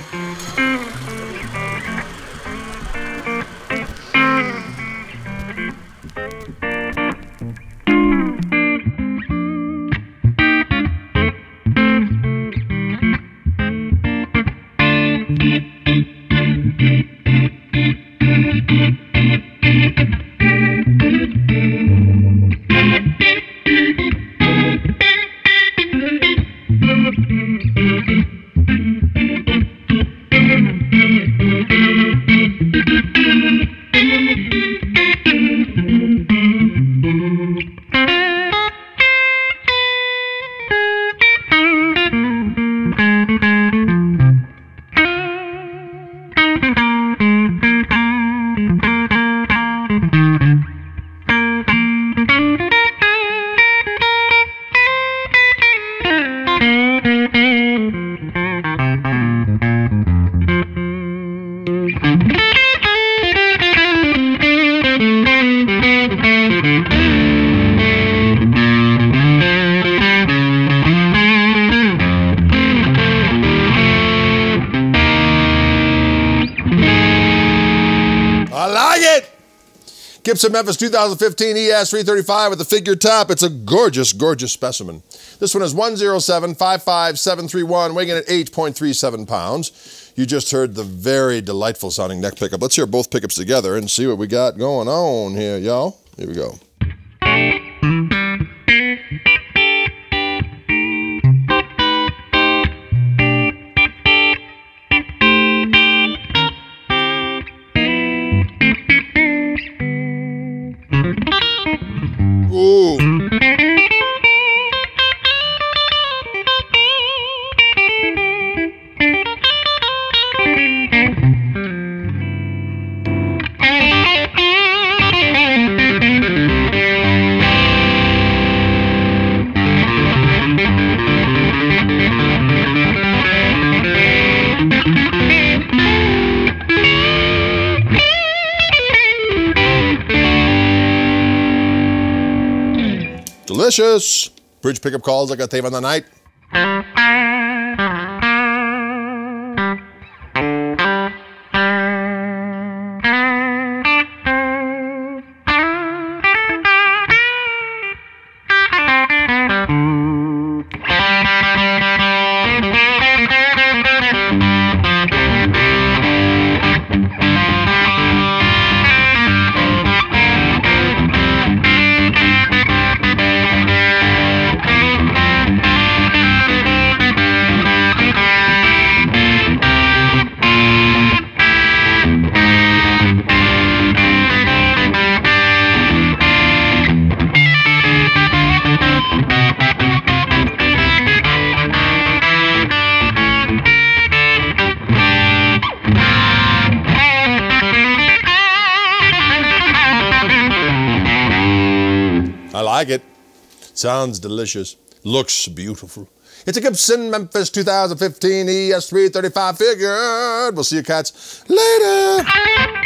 Mm-hmm. I like it. Gibson Memphis 2015 ES 335 with the figure top. It's a gorgeous, gorgeous specimen. This one is 10755731, weighing in at 8.37 pounds. You just heard the very delightful sounding neck pickup. Let's hear both pickups together and see what we got going on here, y'all. Here we go. Delicious. Bridge pickup calls like I tave on the night. I like it. Sounds delicious. Looks beautiful. It's a Gibson Memphis 2015 ES335 figured. We'll see you cats later.